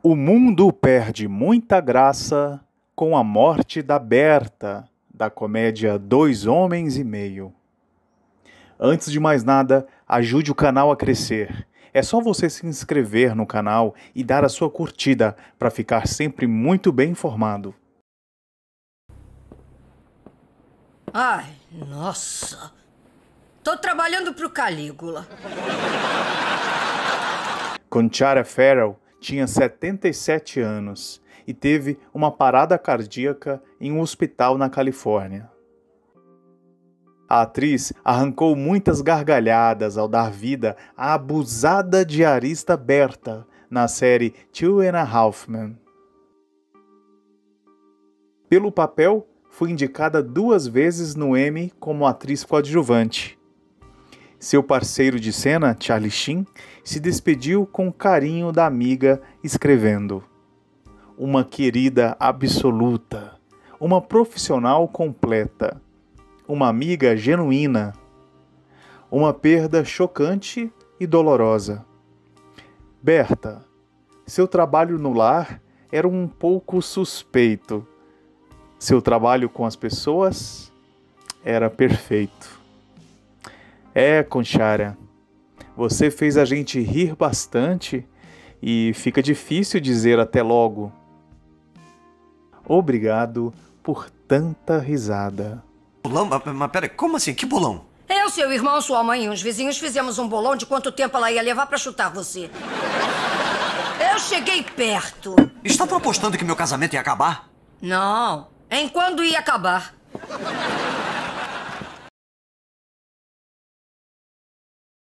O mundo perde muita graça com a morte da Berta, da comédia Dois Homens e Meio. Antes de mais nada, ajude o canal a crescer. É só você se inscrever no canal e dar a sua curtida para ficar sempre muito bem informado. Ai, nossa. Tô trabalhando pro Calígula. Conchara Farrell tinha 77 anos e teve uma parada cardíaca em um hospital na Califórnia. A atriz arrancou muitas gargalhadas ao dar vida à abusada diarista Berta na série Two and a Half Men. Pelo papel, foi indicada duas vezes no Emmy como atriz coadjuvante. Seu parceiro de cena, Charlie Sheen, se despediu com carinho da amiga, escrevendo: Uma querida absoluta, uma profissional completa uma amiga genuína, uma perda chocante e dolorosa. Berta, seu trabalho no lar era um pouco suspeito. Seu trabalho com as pessoas era perfeito. É, Conchara, você fez a gente rir bastante e fica difícil dizer até logo. Obrigado por tanta risada. Bolão? Mas, mas pera, como assim? Que bolão? Eu, seu irmão, sua mãe e uns vizinhos fizemos um bolão de quanto tempo ela ia levar para chutar você. Eu cheguei perto. Estavam apostando que meu casamento ia acabar? Não, em quando ia acabar.